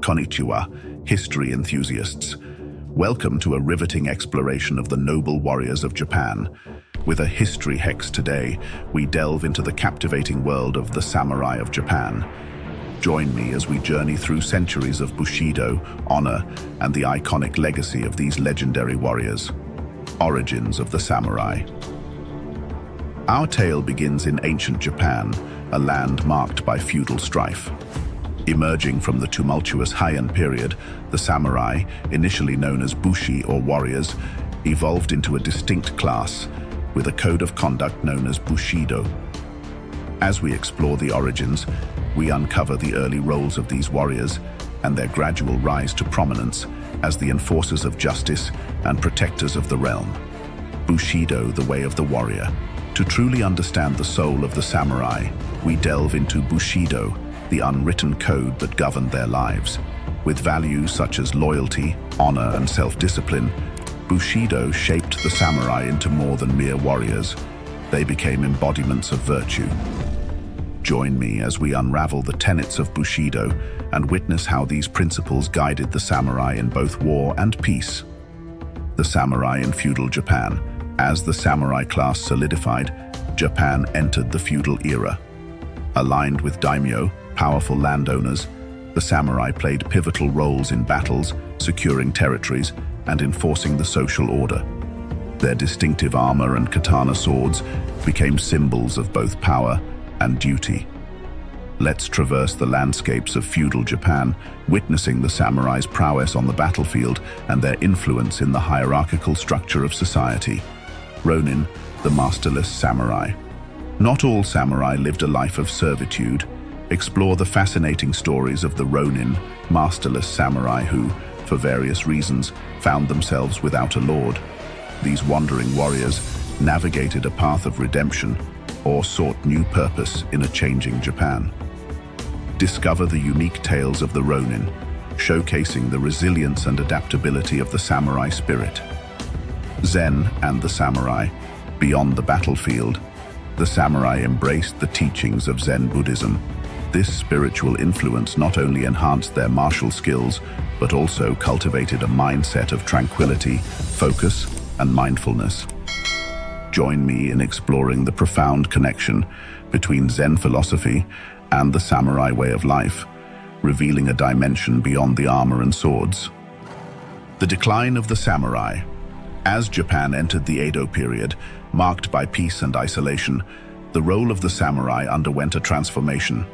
Konnichiwa, history enthusiasts. Welcome to a riveting exploration of the noble warriors of Japan. With a history hex today, we delve into the captivating world of the samurai of Japan. Join me as we journey through centuries of Bushido, honor, and the iconic legacy of these legendary warriors. Origins of the Samurai Our tale begins in ancient Japan, a land marked by feudal strife. Emerging from the tumultuous Heian period, the samurai, initially known as bushi or warriors, evolved into a distinct class with a code of conduct known as Bushido. As we explore the origins, we uncover the early roles of these warriors and their gradual rise to prominence as the enforcers of justice and protectors of the realm. Bushido, the way of the warrior. To truly understand the soul of the samurai, we delve into Bushido, the unwritten code that governed their lives. With values such as loyalty, honor, and self-discipline, Bushido shaped the samurai into more than mere warriors. They became embodiments of virtue. Join me as we unravel the tenets of Bushido and witness how these principles guided the samurai in both war and peace. The samurai in feudal Japan. As the samurai class solidified, Japan entered the feudal era. Aligned with daimyo, powerful landowners, the samurai played pivotal roles in battles, securing territories, and enforcing the social order. Their distinctive armor and katana swords became symbols of both power and duty. Let's traverse the landscapes of feudal Japan, witnessing the samurai's prowess on the battlefield and their influence in the hierarchical structure of society. Ronin, the masterless samurai. Not all samurai lived a life of servitude. Explore the fascinating stories of the Ronin, masterless samurai who, for various reasons, found themselves without a lord. These wandering warriors navigated a path of redemption or sought new purpose in a changing Japan. Discover the unique tales of the Ronin, showcasing the resilience and adaptability of the samurai spirit. Zen and the samurai. Beyond the battlefield, the samurai embraced the teachings of Zen Buddhism. This spiritual influence not only enhanced their martial skills, but also cultivated a mindset of tranquility, focus, and mindfulness. Join me in exploring the profound connection between Zen philosophy and the samurai way of life, revealing a dimension beyond the armor and swords. The decline of the samurai. As Japan entered the Edo period, marked by peace and isolation, the role of the samurai underwent a transformation.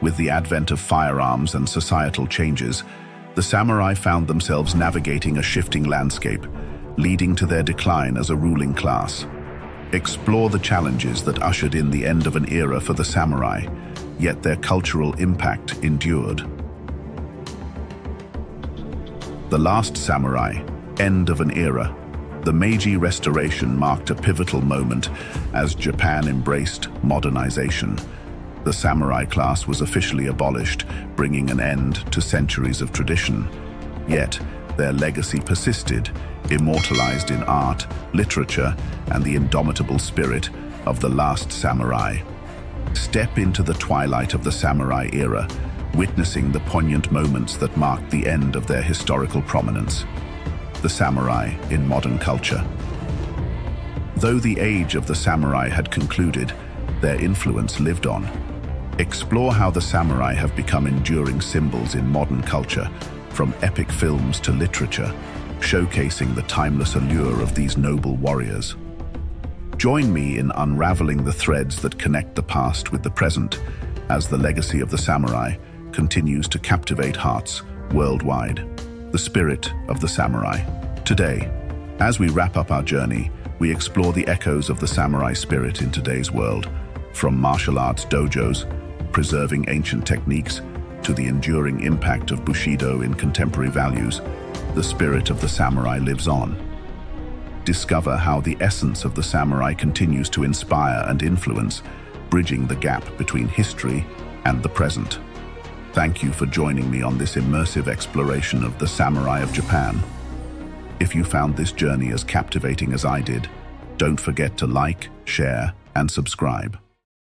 With the advent of firearms and societal changes, the samurai found themselves navigating a shifting landscape, leading to their decline as a ruling class. Explore the challenges that ushered in the end of an era for the samurai, yet their cultural impact endured. The Last Samurai, End of an Era. The Meiji Restoration marked a pivotal moment as Japan embraced modernization. The samurai class was officially abolished, bringing an end to centuries of tradition. Yet, their legacy persisted, immortalized in art, literature, and the indomitable spirit of the last samurai. Step into the twilight of the samurai era, witnessing the poignant moments that marked the end of their historical prominence. The samurai in modern culture. Though the age of the samurai had concluded, their influence lived on. Explore how the samurai have become enduring symbols in modern culture, from epic films to literature, showcasing the timeless allure of these noble warriors. Join me in unraveling the threads that connect the past with the present as the legacy of the samurai continues to captivate hearts worldwide. The spirit of the samurai. Today, as we wrap up our journey, we explore the echoes of the samurai spirit in today's world, from martial arts dojos, preserving ancient techniques, to the enduring impact of Bushido in contemporary values, the spirit of the samurai lives on. Discover how the essence of the samurai continues to inspire and influence, bridging the gap between history and the present. Thank you for joining me on this immersive exploration of the samurai of Japan. If you found this journey as captivating as I did, don't forget to like, share, and subscribe.